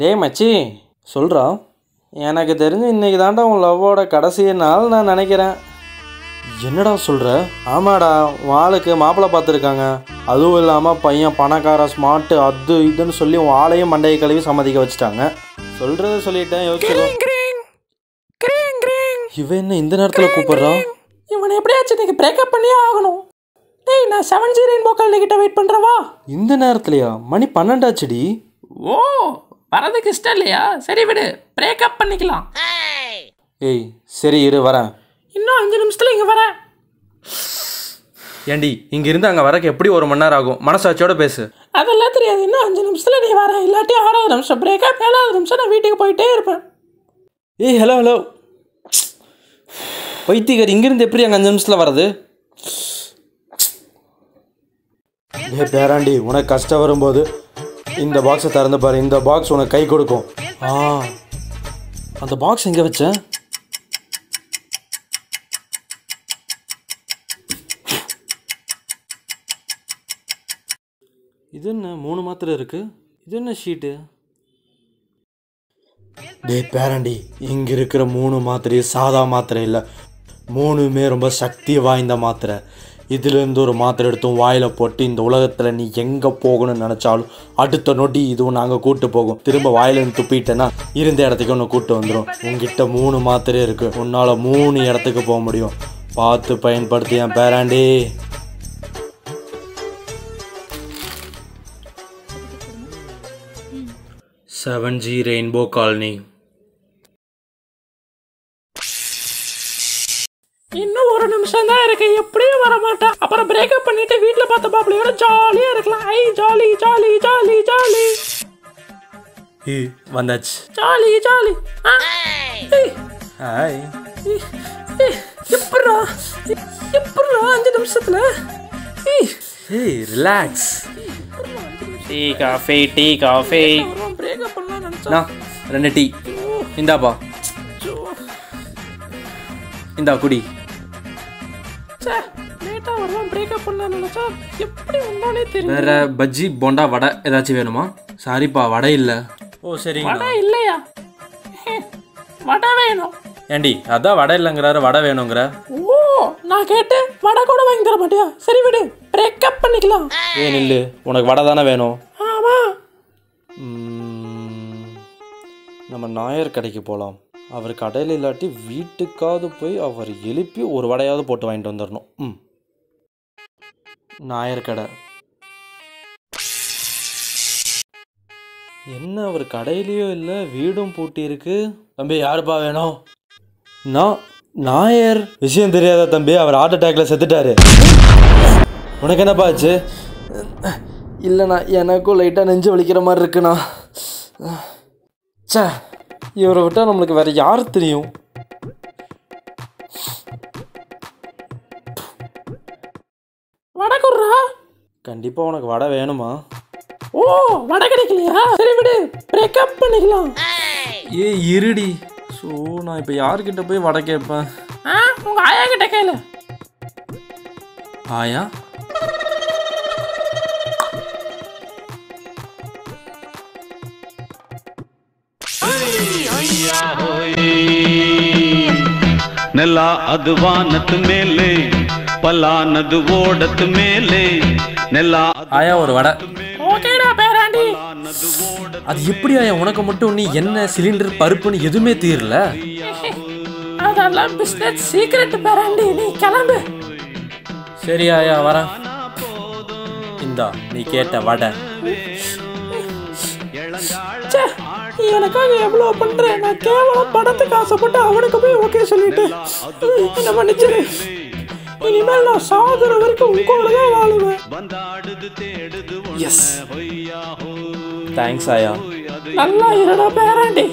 டேய் மச்சி சொல்கிறா எனக்கு தெரிஞ்சு இன்னைக்கு தாண்டா உன் லவ்வோட கடைசி நாள் நான் நினைக்கிறேன். என்னடா சொல்கிற ஆமாடா உன் ஆளுக்கு மாப்பிள்ளை பார்த்துருக்காங்க. அதுவும் இல்லாமல் பையன் பணக்கார ஸ்மார்ட்டு அது இதுன்னு சொல்லி உன் ஆளையும் மண்டையை கழுவி சம்மதிக்க வச்சுட்டாங்க. சொல்கிறத சொல்லிட்டேன் யோசிச்சுக்கோ. இவன் என்ன இந்த நேரத்தில் கூப்பிட்றான் இவனை எப்படியாச்சும் இன்னைக்கு பிரேக்கப் பண்ணியே ஆகணும். டேய் நான் செவன் ஜி ரெயின்போ கிட்ட வெயிட் பண்ணுறவா இந்த நேரத்துலையா? மணி பன்னெண்டாச்சுடி. ஓ வரதுக்கு இஷ்டம் இல்லையா? சரி விடு. பிரேக்கப் பண்ணிக்கலாம். ஏய் சரி இரு வரேன். இன்னும் அஞ்சு நிமிஷத்துல இங்கே வரேன் ஏண்டி இங்கிருந்து அங்கே வரக்கு எப்படி ஒரு மணி நேரம் ஆகும்? மனசாட்சியோட பேசு. அதெல்லாம் தெரியாது. இன்னும் அஞ்சு நிமிஷத்துல நீ வர. இல்லாட்டி ஆறாவது நிமிஷம். பிரேக்கப் ஏழாவது நிமிஷம் நான் வீட்டுக்கு போயிட்டே இருப்பேன். ஏய் ஹலோ ஹலோ பைத்தியக்கார் இங்கிருந்து எப்படி அங்கே அஞ்சு நிமிஷத்தில் வர்றது? ஏ பேராண்டி உனக்கு கஷ்டம் வரும்போது இந்த பாக்ஸை திறந்து பாரு. இந்த பாக்ஸ் உனக்கு கை கொடுக்கும். ஆ. அந்த பாக்ஸ் எங்கே வச்சேன் இது என்ன? மூணு மாத்திரை இருக்கு. இது என்ன ஷீட்டு டேய் பேரண்டி இங்க இருக்கிற மூணு மாத்திரை சாதா மாத்திரை இல்லை. மூணுமே ரொம்ப சக்தி வாய்ந்த மாத்திரை. இதுலேருந்து ஒரு மாத்திரை எடுத்தும் வாயில போட்டு இந்த உலகத்தில் நீ எங்கே போகணும்னு நினச்சாலும் அடுத்த நொடி இதுவும் நாங்கள் கூட்டு போகும். திரும்ப வாயிலேருந்து துப்பிட்டேன்னா இருந்த இடத்துக்கு ஒன்று கூட்டு வந்துடும் உங்ககிட்ட மூணு மாத்திரை இருக்கு. உன்னால் மூணு இடத்துக்கு போக முடியும். பார்த்து பயன்படுத்தி என் பேராண்டி. செவன் ஜி ரெயின்போ காலனி இன்னும் ஒரு நிமிஷம் தான் இருக்கு. எப்படியும் வர மாட்டேன் அப்புறம் பிரேக்கப் பண்ணிட்டு வீட்டில் பார்த்த பாப்பிளையோட ஜாலியா இருக்கலாம். ஐ ஜாலி ஜாலி ஜாலி ஜாலி ஏ வந்தாச்சு. ஜாலி ஜாலி ஆ, ஏய், ஹாய் ஏய், ஏய், எப்படிடா? எ- எப்படிடா அஞ்சு நிமிஷத்துல? ஏய். ஏய் relax tea coffee tea coffee நான் ரெண்டு டீ. இந்தாப்பா. இந்தா குடி. ச்சே லேட்டாக வருவான் பிரேக்கப் பண்ணலாம் நினைச்சா எப்படி வந்தானே தெரியும். வேற பஜ்ஜி போண்டா வடை ஏதாச்சும் வேணுமா? சாரிப்பா வடை இல்லை. ஓ சரிங்க வடை இல்லையா? வடை வேணும். ஏண்டி அதான் வடை இல்லைங்கிறாரு வடை வேணுங்கிற. ஓ நான் கேட்டு வடை கூட வாங்கி தர மாட்டியா? சரி விடு பிரேக்கப் பண்ணிக்கலாம். ஏ நில்லு. உனக்கு வடை தானே வேணும். ஆமா. நம்ம நாயர் கடைக்கு போகலாம் அவர் கடையில் இல்லாட்டி வீட்டுக்காவது போய் அவர் எழுப்பி ஒரு வடையாவது போட்டு வாங்கிட்டு வந்துடணும் ம். நாயர் கடை. என்ன அவர் கடையிலையோ இல்லை வீடும் பூட்டி இருக்கு? தம்பி யாருப்பா வேணும்? நான் நாயர் விஷயம் தெரியாத தம்பி? அவர் ஹார்ட் அட்டாக்ல செத்துட்டாரு. உனக்கு என்னப்பா ஆச்சு? இல்லைண்ணா எனக்கும் லைட்டாக நெஞ்சு வலிக்கிற மாதிரி இருக்குண்ணா. ச்சே. இவரை விட்டால் நம்மளுக்கு வேற யார் தெரியும்? வடை குடுறா கண்டிப்பாக உனக்கு வடை வேணுமா? ஓ வடை கிடைக்கலையா? சரி விடு பிரேக்கப் பண்ணிக்கலாம். ஏ இருடி. ஸோ நான் இப்போ யார்கிட்ட போய் வடை கேட்பேன்? ஆ உங்க ஆயா கிட்ட கேளு. ஆயா? நிலா அது வானத்து மேலே பல்லானது ஓடத்து மேலே. நல்லா ஆயா ஒரு வடை. பேராண்டி. அது எப்படி ஆயா உனக்கு மட்டும் நீ என்ன சிலிண்டர் பருப்புன்னு எதுவுமே தீரல? அதெல்லாம் பிஸ்னஸ் சீக்ரெட் பேராண்டி நீ கிளம்பு. சரி ஆயா வரேன். இந்தா நீ கேட்ட வடை. சே எனக்காக எவ்வளோ பண்ணுறேன் நான் கேவலம் படத்துக்கு ஆசைப்பட்டு அவனுக்கு போய் ஓகே சொல்லிட்டு என்ன மன்னிச்சிரு இனிமேல் நான் சாகுற வரைக்கும் உங்களோட தான் வாழுவேன். எஸ் தேங்க்ஸ் ஆயா. நல்லா இருடா பேராண்டி.